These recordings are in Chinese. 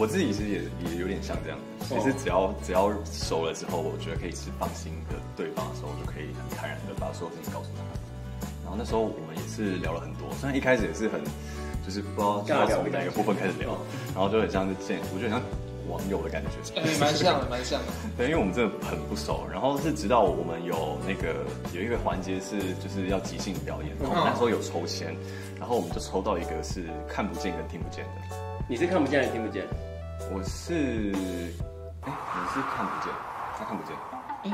我自己其实也也有点像这样子，其实只要只要熟了之后，我觉得可以是放心的对方的时候，我就可以很坦然的把所有事情告诉他。然后那时候我们也是聊了很多，虽然一开始也是很就是不知道不知道从哪个部分开始聊，然后就很像是见，我觉得很像网友的感觉。哎，蛮像的，蛮像的。对，因为我们真的很不熟，然后是直到我们有那个有一个环节是就是要即兴表演，然后那时候有抽签，然后我们就抽到一个是看不见跟听不见的。你是看不见还是听不见？我是，哎，你是看不见，他看不见。哎，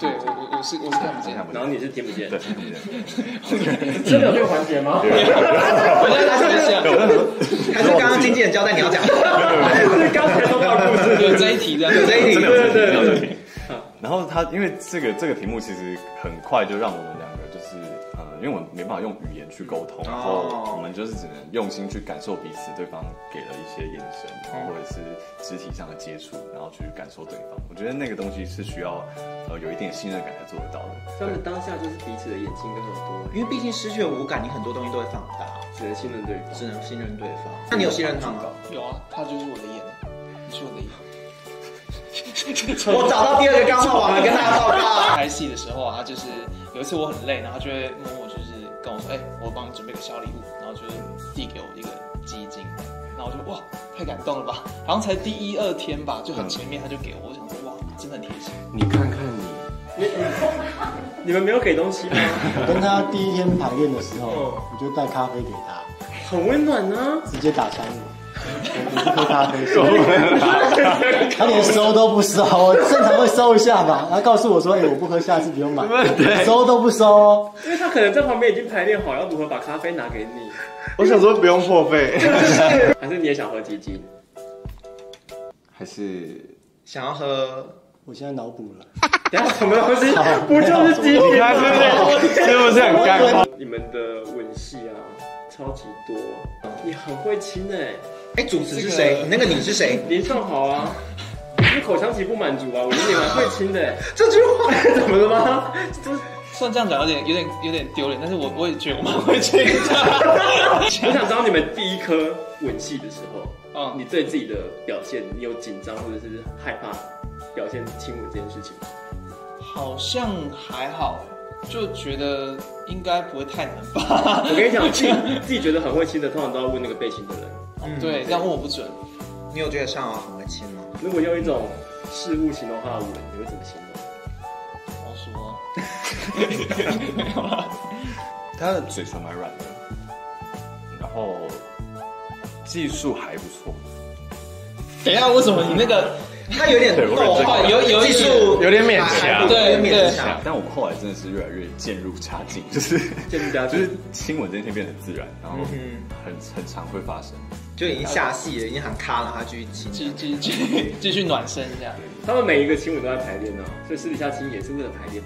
对我我我是我是看不见，然后你是听不见，对，听不见。真的有这个环节吗？我现在在想，还是刚刚经纪人交代你要讲？是 刚才说到的故事，有这一题的，有这一题，对对对。然后他因为这个这个题目其实很快就让我们两个就是呃，因为我们没办法用语言去沟通，然后我们就是只能用心去感受彼此，对方给了一些眼神，或者是肢体上的接触，然后去感受对方。我觉得那个东西是需要呃有一定信任感才做得到的。他们当下就是彼此的眼睛跟耳朵，因为毕竟失去了五感，你很多东西都会放大，只能信任对方，只能信任对方。那你有信任他吗？有啊，他就是我的眼，你是我的眼。我找到第二个钢化网了，跟大家报告。拍戏的时候啊，他就是有一次我很累，然后就会跟我说：“哎、我帮你准备个小礼物。”然后就是递给我一个基金，然后我就哇，太感动了吧！好像才第一二天吧，就很前面他就给我，我想说哇，真的很贴心。你看看你，你你们没有给东西吗？我跟他第一天排练的时候，我就带咖啡给他，很温暖呢、直接打枪我。我不喝咖啡，收，他连收都不收，我正常会收一下吧。他告诉我说：“哎、我不喝，下次不用买。”收都不收哦。因为他可能在旁边已经排练好，要如何把咖啡拿给你，我想说不用破费，还是你也想喝鸡精？还是想要喝，我现在脑补了，等下什么东西？不就是鸡精吗？是不是很干？你们的吻戏啊，超级多，你很会亲哎、哎，主持是谁？你那个你是谁？林尚豪啊，你是不是口腔期不满足啊？我觉得你蛮会亲的、欸，这句话 怎么了吗？就是虽然这样讲有点有点有点丢脸，但是我我也觉得我蛮会亲的。我想知道你们第一颗吻戏的时候，嗯，你对自己的表现，你有紧张或者是害怕表现亲吻这件事情吗？好像还好，就觉得应该不会太难吧。我跟你讲，自己自己觉得很会亲的，通常都要问那个被亲的人。对，这样问我不准。你有觉得上啊很会亲吗？如果用一种事物形容他的吻，你会怎么形容？我说，没有啦。他的嘴唇蛮软的，然后技术还不错。等一下，为什么你那个他有点有有一技术有点勉强对有点勉强。但我们后来真的是越来越渐入佳境，就是渐入佳境就是亲吻这件事情变得自然，然后嗯很很常会发生。就已经下戏了，已经喊卡了，他继续亲。继继继继续暖身这样。他们每一个亲吻都在排练呢、所以私底下亲也是为了排练。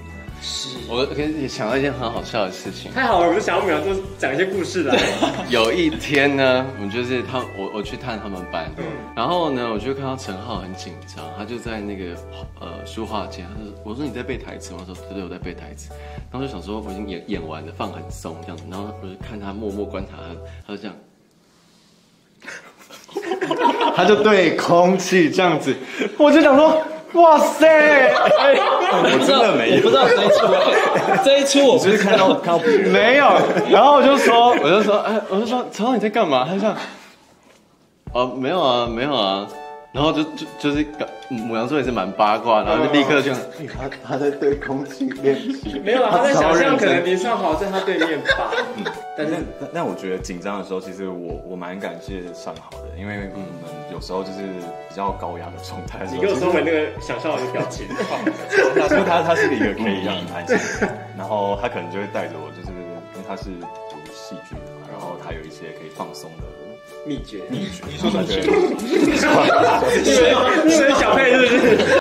我跟你想到一件很好笑的事情。太好了，我们想要每秒都讲一些故事来。有一天呢，我们就是他，我我去探他们班，嗯然后呢，我就看到陈浩很紧张，他就在那个呃书画间，他说我说你在背台词吗？他说对对，我在背台词。然后就想说我已经演演完了，放很松这样子，然后我就看他默默观察他，他就这样。他就对空气这样子，我就想说，哇塞！哎我真的没有，我不知道这一出，这一出我不就是看到看到，没有，然后我就说，我就说，哎，我就说，陈浩你在干嘛？他就这样，哦，没有啊，没有啊，然后就就就是搞母羊座也是蛮八卦，然后就立刻就，他他在对空气练习，没有啊，他在想象可能林尚豪在他对面吧。但是但但但我觉得紧张的时候，其实我我蛮感谢上好的，因为我们有时候就是比较高压的状态你给我说回那个想象的表情。因为他他是一个可以让你安静的，然后他可能就会带着我，就是因为他是读戏剧的嘛，然后他有一些可以放松的秘诀，秘诀。你说秘诀对你们小佩是不是？